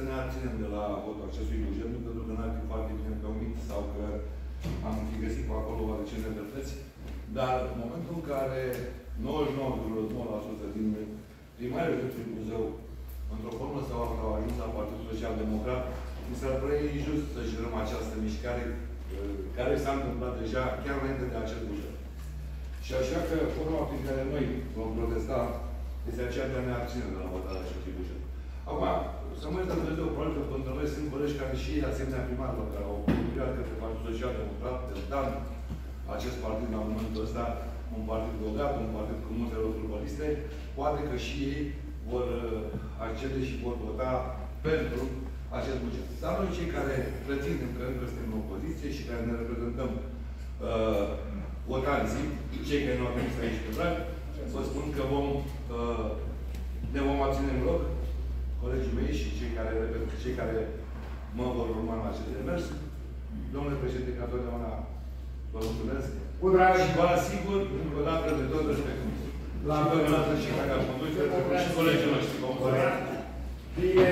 să ne abținem de la votul acestui buget, nu pentru că n-ar fi foarte bine primit sau că am fi găsit pe acolo oarece nedreptăți, dar în momentul în care 99,9% din primarii județului Buzău, într-o formă sau alta, au ajuns la Partidul Social Democrat, mi s-ar părea injust să jurăm această mișcare uh, care s-a întâmplat deja chiar înainte de acest buget. Și așa că forma prin care noi vom protesta este aceea de a ne abține de la votarea acestui buget. Acum, să mă uităm de o proiectă pentru noi sunt colegi care și ei, asemenea primarilor, care au publicat către Partidul Social Democrat, Dan, acest partid la momentul ăsta, un partid bogat, un partid cu multe locuri futboliste, poate că și ei vor uh, accede și vor vota pentru acest buget. Dar noi cei care pretindem că încă suntem în opoziție și care ne reprezentăm uh, votanții, cei care nu au venit aici pe drag, vă spun că vom, uh, ne vom abține în loc, colegii mei și cei care, cei care mă vor urma în acest demers. Domnule președinte, ca totdeauna vă mulțumesc. Cu drag. Și vă asigur, încă o dată de tot respectul. La și pe și care conduce, și colegii noștri. Bine.